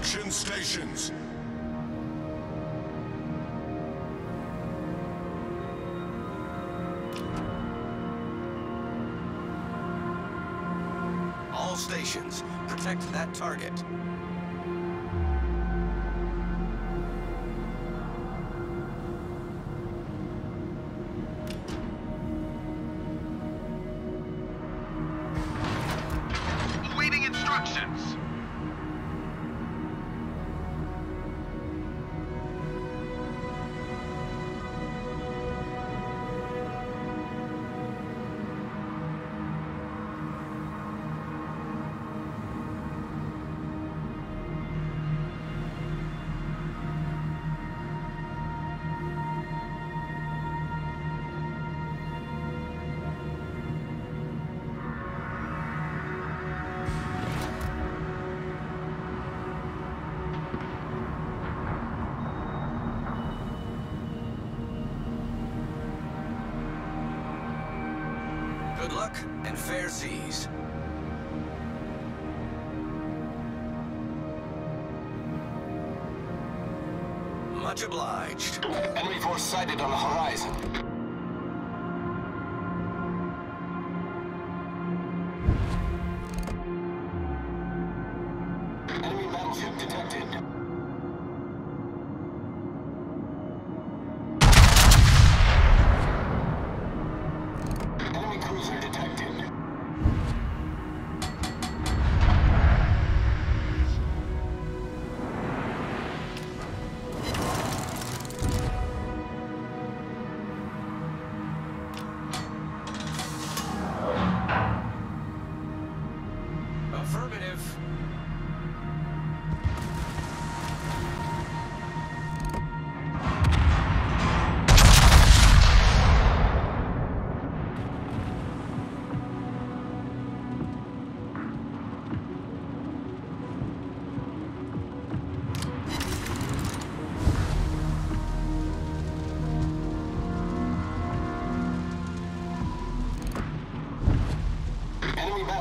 Extraction stations. All stations, protect that target. And fair seas. Much obliged. Enemy force sighted on the horizon.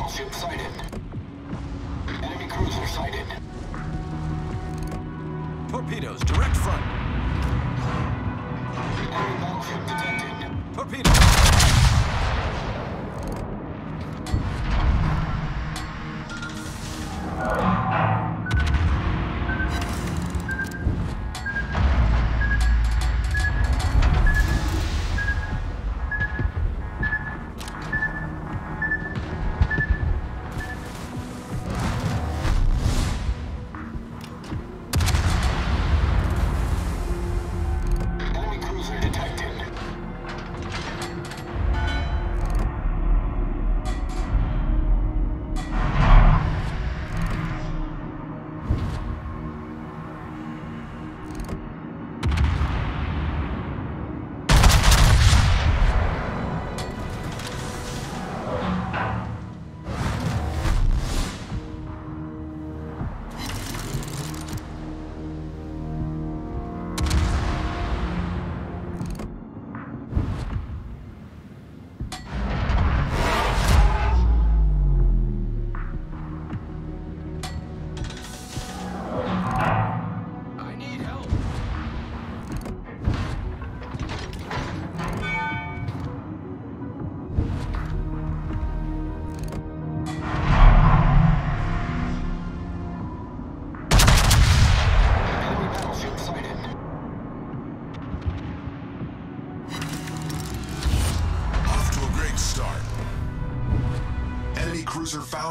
Battleship sighted. Enemy cruiser sighted. Torpedoes, direct front. Enemy battleship detected. Torpedoes.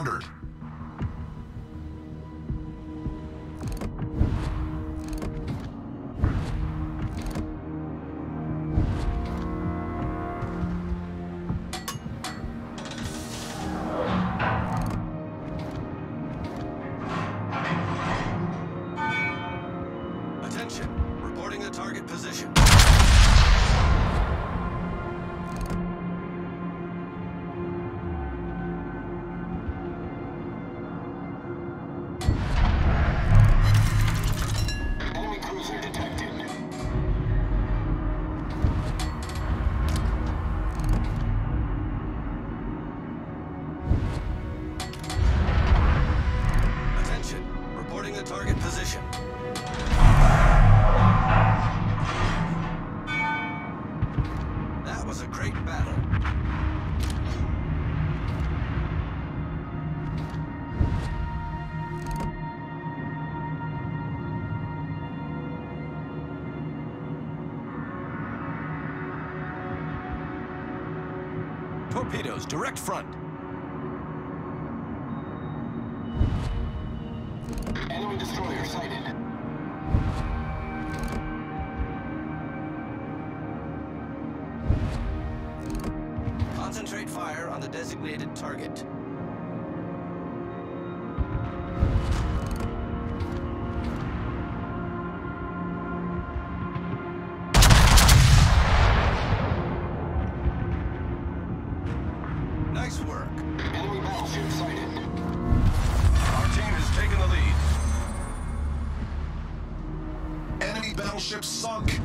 Cruiser Torpedoes, direct front. Enemy destroyer sighted. Concentrate fire on the designated target. Battleship sunk.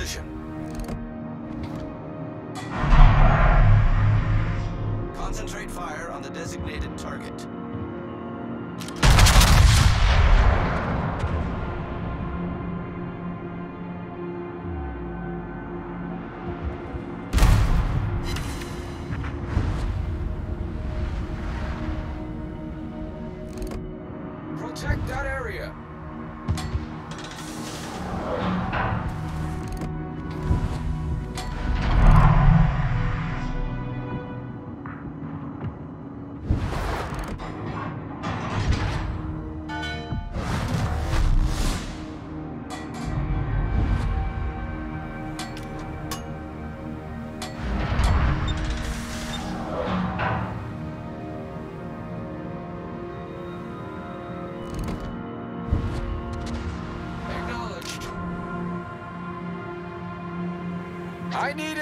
Position. Concentrate fire on the designated target. Protect that area.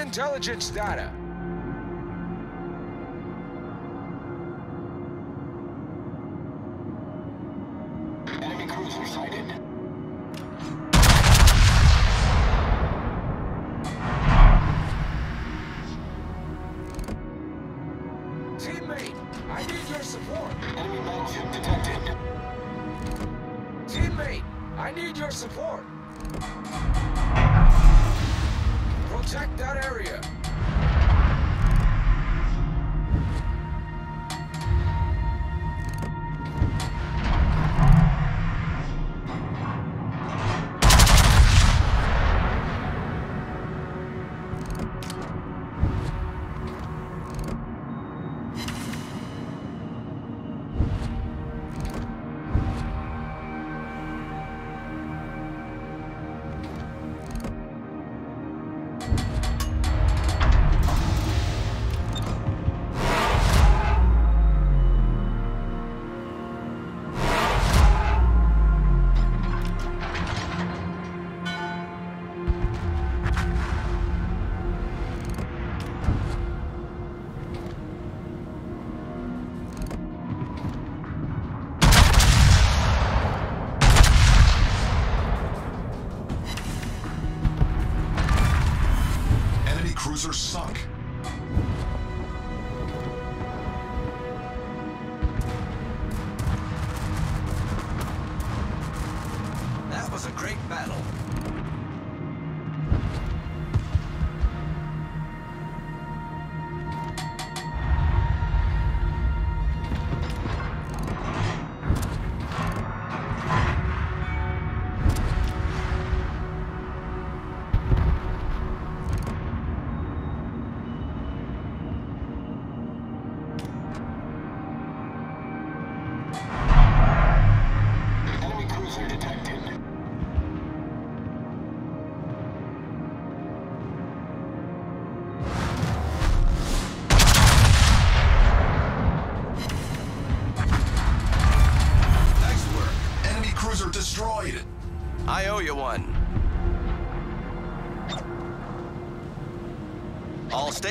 Intelligence data. Enemy cruiser sighted. Teammate, I need your support. Enemy battleship detected. Teammate, I need your support.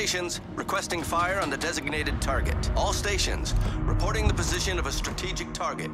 Stations requesting fire on the designated target. All stations reporting the position of a strategic target.